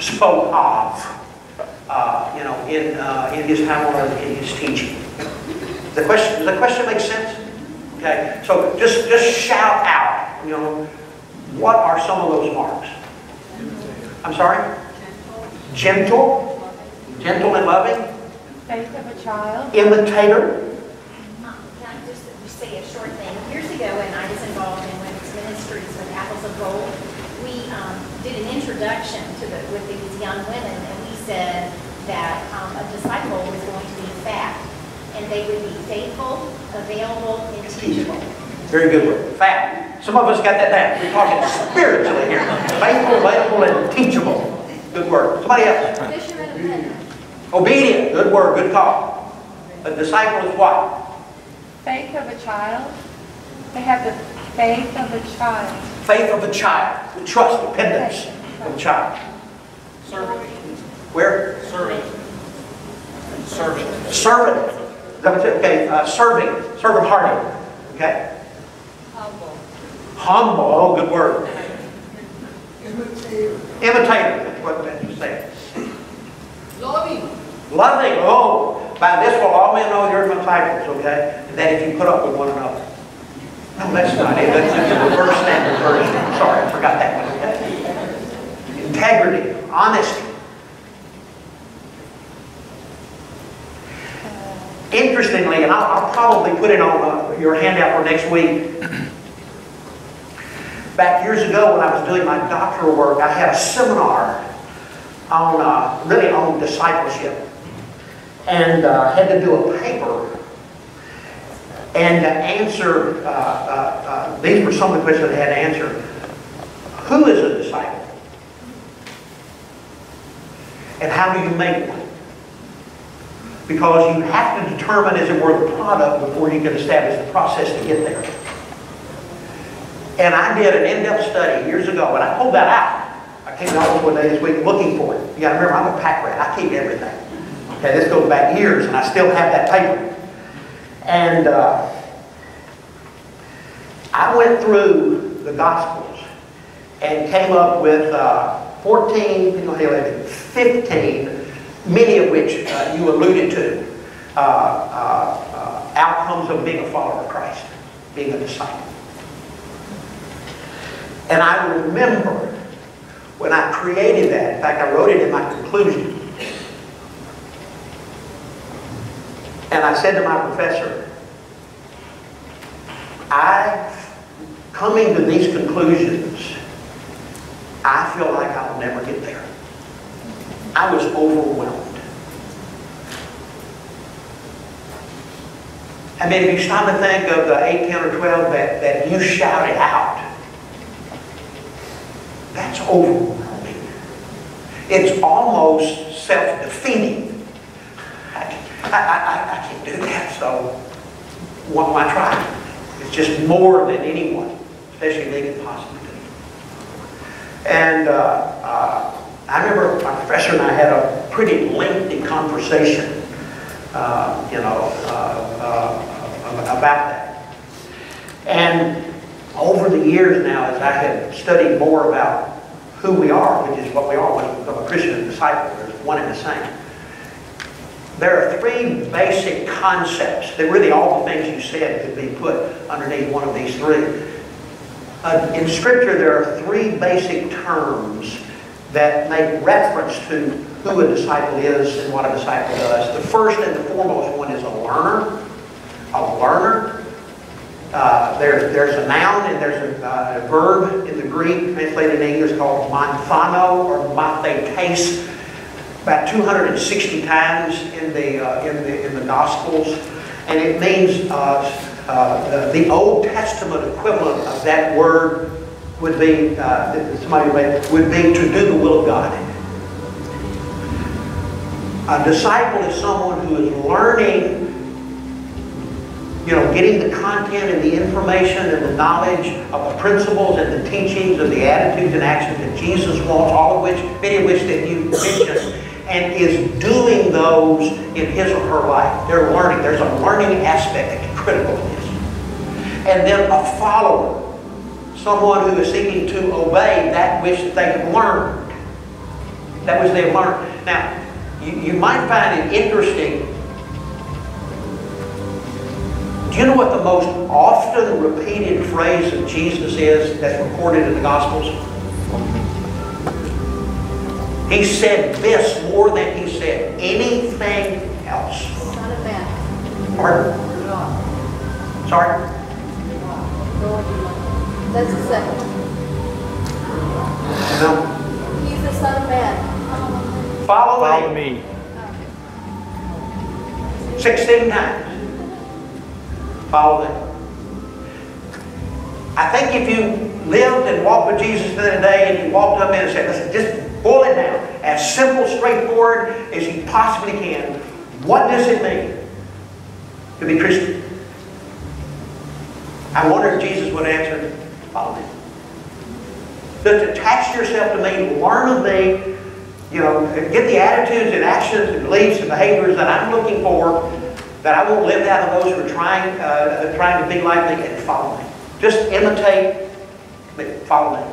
spoke of, uh, you know, in, uh, in his time earth, in his teaching? The question, does the question make sense? Okay, so just, just shout out, you know, what are some of those marks? I'm sorry? Gentle. Gentle and loving. Faith of a child. Imitator. Um, Can I just say a short thing? Years ago, when I was involved in women's ministries with Apples of Gold, we um, did an introduction to the, with these young women, and we said that um, a disciple was going to be fact, and they would be faithful, available, and teachable. Very good word. Fact. Some of us got that down. We're talking spiritually here. Faithful, available, and teachable. Good word. Somebody else. Fishermen of men. Obedient. Good word. Good call. A disciple is what? Faith of a child. They have the faith of a child. Faith of a child. The trust, dependence of a child. Servant. Where? Servant. Servant. Servant. Is that Okay, uh, serving. Servant hearted. Okay? Humble. Oh, good word. Imitator. Imitator. That's what that you say. Loving. Loving. Oh, by this will all men know you're disciples, okay? And that if you put up with one another. No, that's not it. That's the reverse standard version. Sorry, I forgot that one. Okay? Integrity, honesty. Interestingly, and I'll, I'll probably put it on uh, your handout for next week. Back years ago when I was doing my doctoral work, I had a seminar on, uh, really on discipleship. And uh, had to do a paper and answer, uh, uh, uh, these were some of the questions I had to answer. Who is a disciple? And how do you make one? Because you have to determine, as it were, the product before you can establish the process to get there. And I did an in-depth study years ago, and I pulled that out. I came out one day this week looking for it. You gotta remember, I'm a pack rat. I keep everything. Okay, this goes back years, and I still have that paper. And uh, I went through the Gospels and came up with uh, 14, you know, 11, 15, many of which uh, you alluded to, uh, uh, uh, outcomes of being a follower of Christ, being a disciple. And I remember when I created that, in fact, I wrote it in my conclusion. And I said to my professor, I, coming to these conclusions, I feel like I'll never get there. I was overwhelmed. I mean, if you stop and think of the 8, 10, or 12 that, that you shouted out, that's overwhelming. It's almost self-defeating. I, I, I, I can't do that, so why, I try? It's just more than anyone, especially they can possibly do. And uh, uh, I remember my professor and I had a pretty lengthy conversation, uh, you know, uh, uh, about that. And over the years now, as I have studied more about who we are, which is what we are when we become a Christian and disciple, there's one and the same. There are three basic concepts that really all the things you said could be put underneath one of these three. Uh, in Scripture, there are three basic terms that make reference to who a disciple is and what a disciple does. The first and the foremost one is a learner. A learner. Uh, there, there's a noun and there's a, uh, a, verb in the Greek, translated in English, called manthano or mathetes about 260 times in the, uh, in the, in the Gospels. And it means uh, uh, the Old Testament equivalent of that word would be, somebody would be to do the will of God. A disciple is someone who is learning, you know, getting the content and the information and the knowledge of the principles and the teachings and the attitudes and actions that Jesus wants, all of which, many of which that you mentioned, and is doing those in his or her life. They're learning. There's a learning aspect that's critical to this. And then a follower, someone who is seeking to obey that which they have learned. That which they have learned. Now, you, you might find it interesting. Do you know what the most often repeated phrase of Jesus is that's recorded in the Gospels? He said this more than he said anything else. Son of man. Pardon? Sorry? That's the second. No. He's the son of man. Follow, Follow me. me. 16 times. Follow them. I think if you lived and walked with Jesus the other day and you walked up in and said, listen, just boil it down, as simple, straightforward as you possibly can, what does it mean to be Christian? I wonder if Jesus would answer, follow me. Just attach yourself to me, learn of me, you know, get the attitudes and actions and beliefs and behaviors that I'm looking for, that I won't live out of those who are trying, uh, trying to be like me, and follow me. Just imitate, but follow me.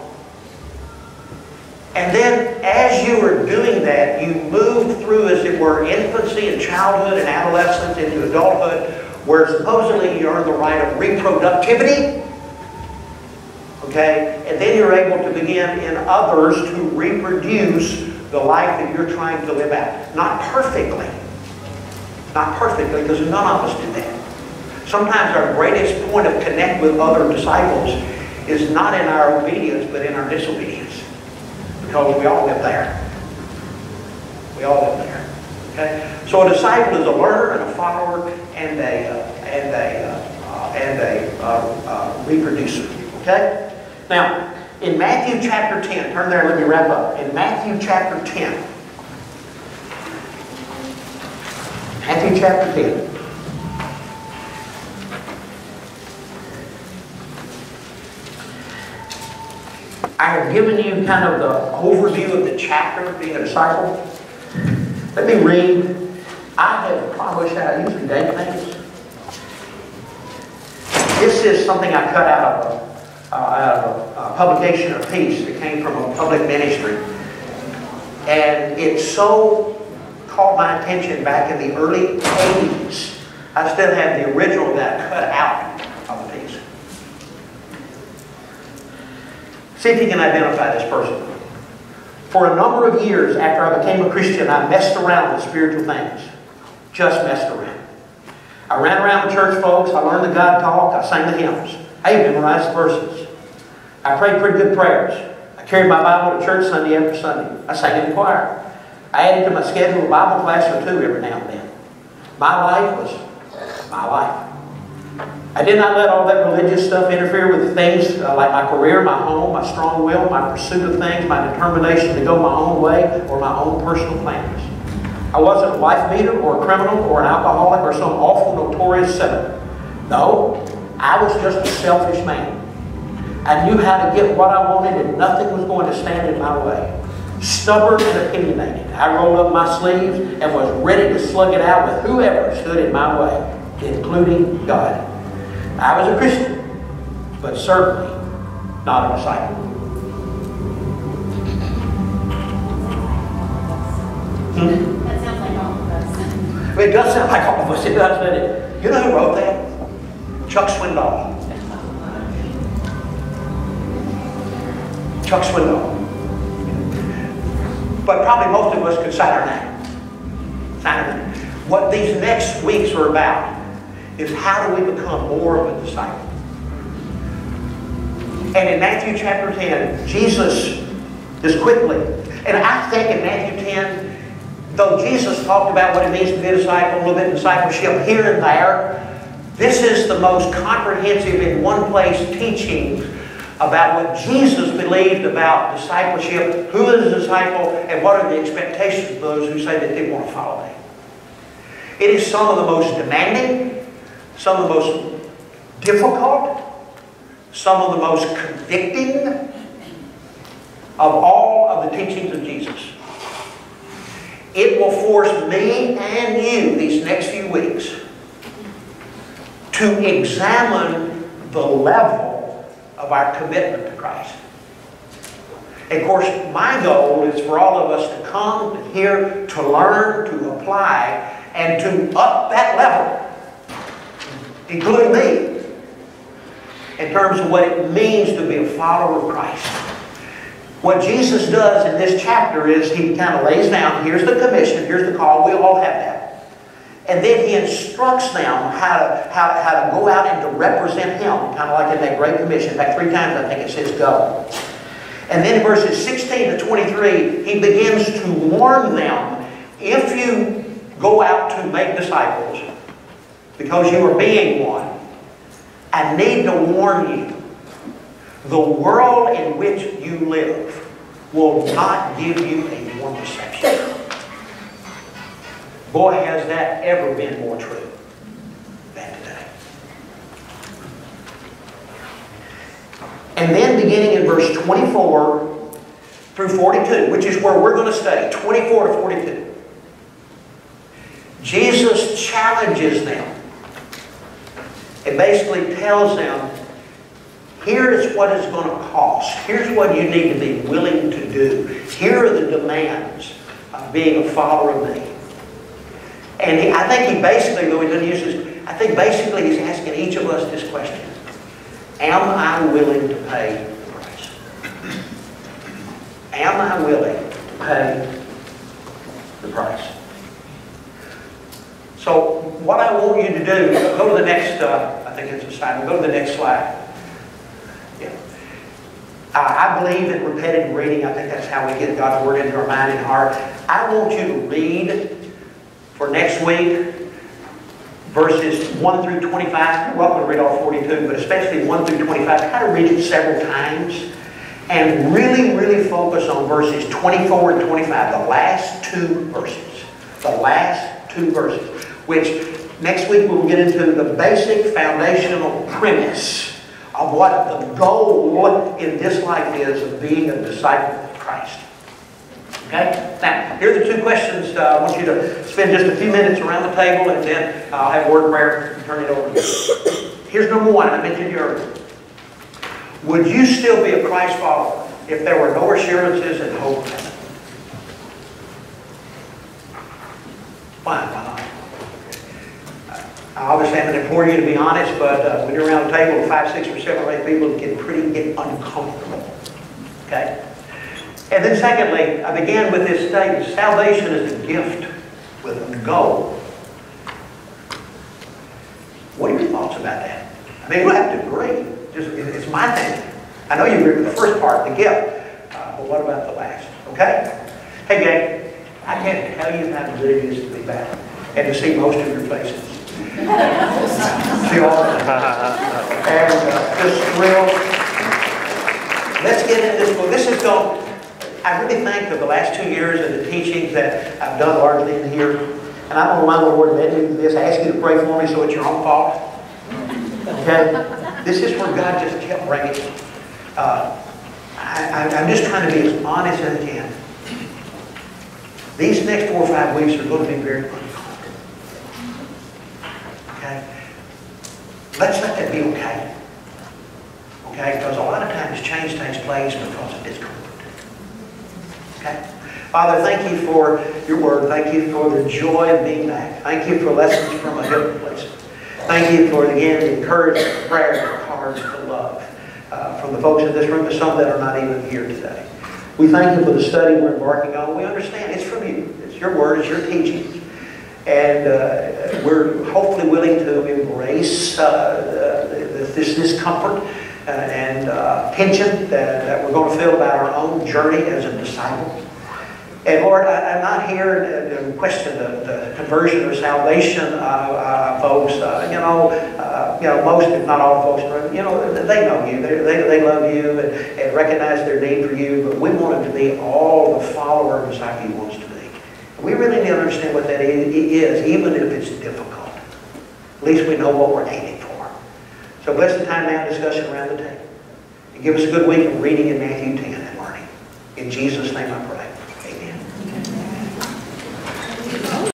And then as you are doing that, you move through, as it were, infancy and childhood and adolescence into adulthood, where supposedly you earn the right of reproductivity. Okay? And then you're able to begin in others to reproduce the life that you're trying to live out. Not perfectly. Not perfectly, because none of us do that. Sometimes our greatest point of connect with other disciples is not in our obedience, but in our disobedience. Because we all live there. We all live there. Okay? So a disciple is a learner and a follower and a, uh, and a, uh, and a uh, uh, reproducer. Okay? Now, in Matthew chapter 10, turn there, let me wrap up. In Matthew chapter 10, Matthew chapter 10. I have given you kind of the overview of the chapter, of being a disciple. Let me read. I have probably I usually date things. This is something I cut out of a, uh, out of a, publication of peace that came from a public ministry. And it's so caught my attention back in the early 80s. I still have the original of that cut out of the piece. See if you can identify this person. For a number of years after I became a Christian, I messed around with spiritual things. Just messed around. I ran around with church folks. I learned the God talk. I sang the hymns. I even memorized the verses. I prayed pretty good prayers. I carried my Bible to church Sunday after Sunday. I sang in the choir. I added to my schedule a Bible class or two every now and then. My life was my life. I did not let all that religious stuff interfere with the things uh, like my career, my home, my strong will, my pursuit of things, my determination to go my own way, or my own personal plans. I wasn't a wife beater or a criminal or an alcoholic or some awful notorious sinner. No, I was just a selfish man. I knew how to get what I wanted and nothing was going to stand in my way. Stubborn and opinionated, I rolled up my sleeves and was ready to slug it out with whoever stood in my way, including God. I was a Christian, but certainly not a disciple. Hmm? That sounds like all of us. It does sound like all of us, it does, doesn't it? You know who wrote that? Chuck Swindoll. Chuck Swindoll. But probably most of us could sign our name. Sign our name. What these next weeks are about is how do we become more of a disciple? And in Matthew chapter 10, Jesus is quickly, and I think in Matthew 10, though Jesus talked about what it means to be a disciple, a little bit of discipleship here and there, this is the most comprehensive in one place teaching about what Jesus believed about discipleship, who is a disciple, and what are the expectations of those who say that they want to follow me. It is some of the most demanding, some of the most difficult, some of the most convicting of all of the teachings of Jesus. It will force me and you these next few weeks to examine the level of our commitment to Christ. Of course, my goal is for all of us to come here to learn, to apply, and to up that level, including me, in terms of what it means to be a follower of Christ. What Jesus does in this chapter is he kind of lays down, here's the commission, here's the call, we all have that. And then he instructs them how to, how, how to go out and to represent him, kind of like in that Great Commission. In fact, three times I think it says go. And then in verses 16 to 23, he begins to warn them, if you go out to make disciples, because you are being one, I need to warn you, the world in which you live will not give you a warm reception. Boy, has that ever been more true than today. And then beginning in verse 24 through 42, which is where we're going to study, 24 to 42, Jesus challenges them and basically tells them, here's what it's going to cost. Here's what you need to be willing to do. Here are the demands of being a follower of me. And he, I think he basically, though he doesn't use this, I think basically he's asking each of us this question. Am I willing to pay the price? Am I willing to pay the price? So what I want you to do, go to the next, uh, I think it's a slide, go to the next slide. Yeah. Uh, I believe in repetitive reading. I think that's how we get God's Word into our mind and heart. I want you to read for next week verses 1 through 25. You're welcome to read all 42, but especially 1 through 25. Kind of read it several times and really, really focus on verses 24 and 25, the last two verses. The last two verses, which next week we'll get into the basic foundational premise of what the goal in this life is of being a disciple of Christ. Okay? Now, here are the two questions uh, I want you to spend just a few minutes around the table and then I'll have a word of prayer and turn it over to you. Here's number one, I mentioned earlier. Would you still be a Christ follower if there were no assurances and hope? Why? Why not? I obviously haven't implored you to be honest, but uh, when you're around a table with five, six, or seven, or eight people, it can pretty get uncomfortable. Okay? And then secondly, I began with this statement, salvation is a gift with a goal. What are your thoughts about that? I mean, you have to agree. Just, it's my thing. I know you agree with the first part, the gift. Uh, but what about the last? Okay? Hey, gang, I can't tell you how good it is to be back and to see most of your faces. [laughs] See all that? And uh, just. Let's get into this book. This is going, I really think of the last two years of the teachings that I've done largely in here. And I don't mind the Lord led me to this. I ask you to pray for me so it's your own fault. Okay? This is where God just kept bringing it. Uh, I, I'm just trying to be as honest as I can. These next four or five weeks are going to be very difficult. Okay? Let's let that be okay. Okay? Because a lot of times change takes place because discomfort. Okay? Father, thank you for your word. Thank you for the joy of being back. Thank you for lessons from a different place. Thank you for, again, the encouragement, prayer, the cards, the love uh, from the folks in this room and some that are not even here today. We thank you for the study we're embarking on. We understand it's from you. It's your word. It's your teachings. And uh, we're hopefully willing to embrace uh, this discomfort and uh, tension that, that we're going to feel about our own journey as a disciple. And Lord, I, I'm not here to, to question the, the conversion or salvation of uh, folks. Uh, you know, uh, you know, most, if not all folks, you know, they know you. They, they, they love you and, and recognize their need for you. But we want them to be all the follower and disciple you want us to be. We really need to understand what that is, even if it's difficult. At least we know what we're aiming. So bless the time now discussion around the table. And give us a good week of reading in Matthew 10 and learning. In Jesus' name I pray.